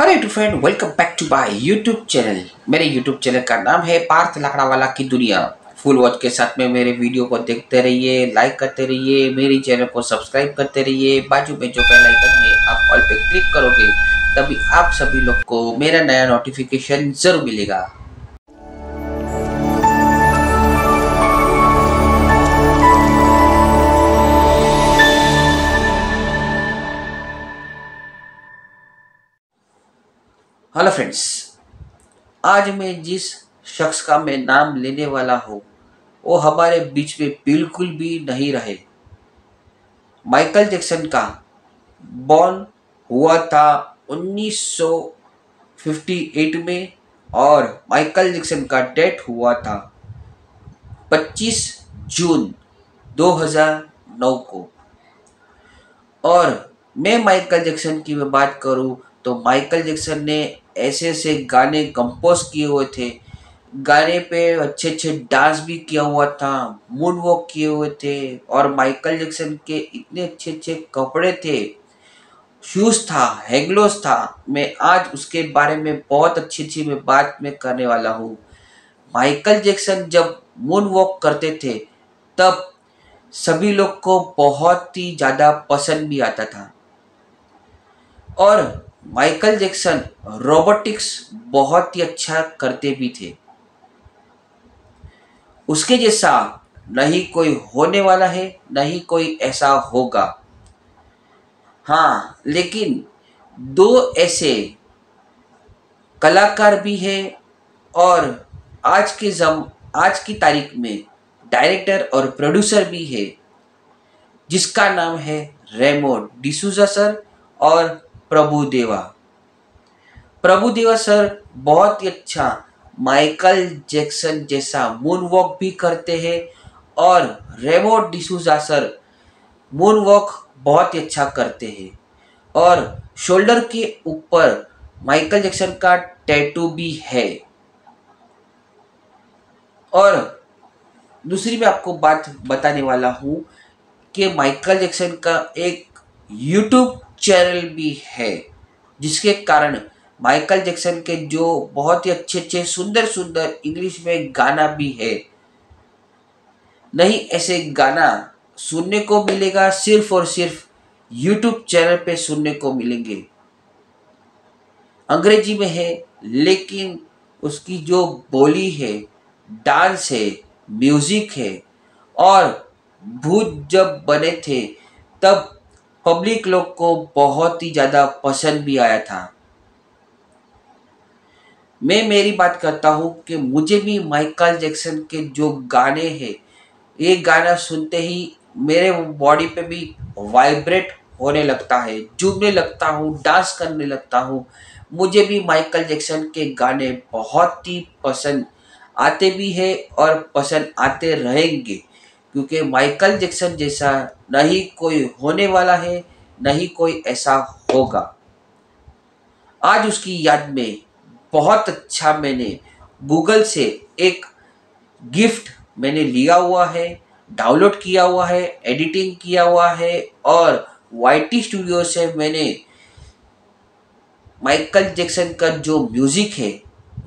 Hello to friend welcome back to my YouTube channel मेरे YouTube channel का नाम है पार्थ लकड़ा वाला की दुनिया। फुल वॉच के साथ में मेरे वीडियो को देखते रहिए लाइक करते रहिए, मेरे चैनल को सब्सक्राइब करते रहिए। बाजू में जो बेल आइकन है, आप ऑल पे क्लिक करोगे, तभी आप सभी लोग को मेरा नया नोटिफिकेशन ज़रूर मिलेगा। हेलो फ्रेंड्स आज मैं जिस शख्स का मैं नाम लेने वाला हूँ, वो हमारे बीच में बिल्कुल भी नहीं रहे। माइकल जैक्सन का बॉर्न हुआ था 1958 में और माइकल जैक्सन का डेथ हुआ था 25 जून 2009 को। और मैं माइकल जैक्सन की बात करूँ तो माइकल जैक्सन ने ऐसे ऐसे गाने कंपोज किए हुए थे। गाने पे अच्छे अच्छे डांस भी किया हुआ था मून वॉक किए हुए थे और माइकल जैक्सन के इतने अच्छे अच्छे कपड़े थे। शूज़ था हैंगलोस था। मैं आज उसके बारे में बहुत अच्छी अच्छी मैं बात में करने वाला हूँ। माइकल जैक्सन जब मून वॉक करते थे, तब सभी लोग को बहुत ही ज़्यादा पसंद भी आता था। और माइकल जैक्सन रोबोटिक्स बहुत ही अच्छा करते भी थे। उसके जैसा नहीं कोई होने वाला है नहीं कोई ऐसा होगा। हाँ लेकिन दो ऐसे कलाकार भी है और आज के जम, आज की तारीख में डायरेक्टर और प्रोड्यूसर भी है, जिसका नाम है रेमो डिसूजा सर और प्रभु देवा। प्रभु देवा, सर, बहुत ही अच्छा। माइकल जैक्सन जैसा मून वॉक भी करते हैं और Remo D'Souza, sir moonwalk बहुत ही अच्छा करते हैं। और शोल्डर के ऊपर माइकल जैक्सन का टैटू भी है। और दूसरी मैं आपको बात बताने वाला हूँ कि माइकल जैक्सन का एक यूट्यूब चैनल भी है, जिसके कारण माइकल जैक्सन के जो बहुत ही अच्छे अच्छे सुंदर सुंदर इंग्लिश में गाना भी है। नहीं, ऐसे गाना सुनने को मिलेगा, सिर्फ़ और सिर्फ़ यूट्यूब चैनल पे सुनने को मिलेंगे। अंग्रेज़ी में है, लेकिन उसकी जो बोली है डांस है म्यूज़िक है, और भूत जब बने थे, तब पब्लिक लोग को बहुत ही ज़्यादा पसंद भी आया था। मैं मेरी बात करता हूँ कि मुझे भी माइकल जैक्सन के जो गाने हैं, ये गाना सुनते ही मेरे बॉडी पे भी वाइब्रेट होने लगता है, झूमने लगता हूँ, डांस करने लगता हूँ। मुझे भी माइकल जैक्सन के गाने बहुत ही पसंद आते भी है और पसंद आते रहेंगे। क्योंकि माइकल जैक्सन जैसा नहीं कोई होने वाला है नहीं कोई ऐसा होगा। आज उसकी याद में बहुत अच्छा मैंने गूगल से एक गिफ्ट मैंने लिया हुआ है, डाउनलोड किया हुआ है, एडिटिंग किया हुआ है और वाईटी स्टूडियो से मैंने माइकल जैक्सन का जो म्यूज़िक है,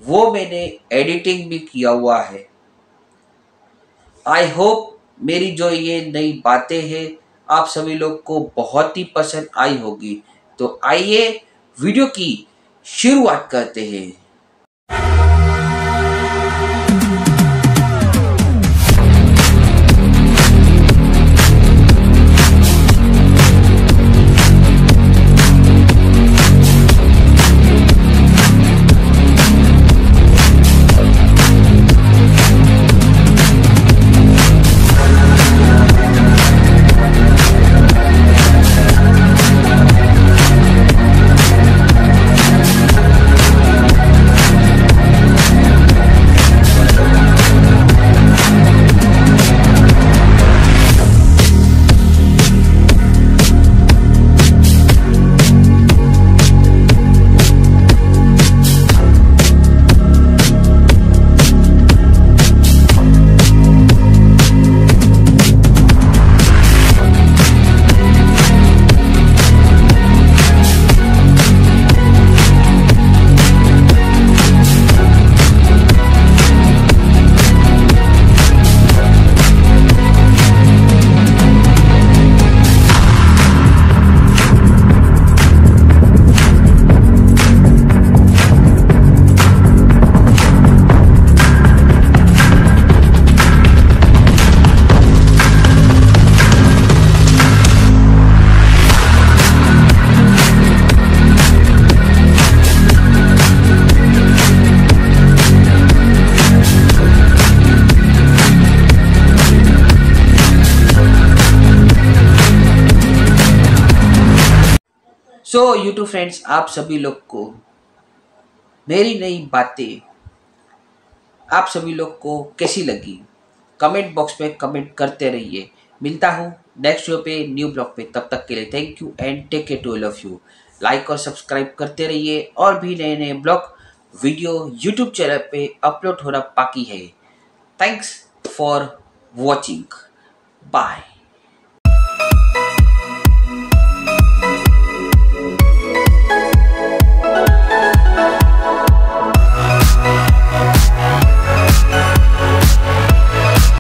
वो मैंने एडिटिंग भी किया हुआ है। आई होप मेरी जो ये नई बातें हैं, आप सभी लोग को बहुत ही पसंद आई होगी। तो आइए वीडियो की शुरुआत करते हैं। सो यूट्यूब फ्रेंड्स आप सभी लोग को मेरी नई बातें आप सभी लोग को कैसी लगी? कमेंट बॉक्स में कमेंट करते रहिए। मिलता हूँ नेक्स्ट वीडियो पे न्यू ब्लॉग पे। तब तक के लिए thank you and take care to love you like और सब्सक्राइब करते रहिए और भी नए नए ब्लॉग वीडियो यूट्यूब चैनल पे अपलोड होना बाकी है। Thanks for watching bye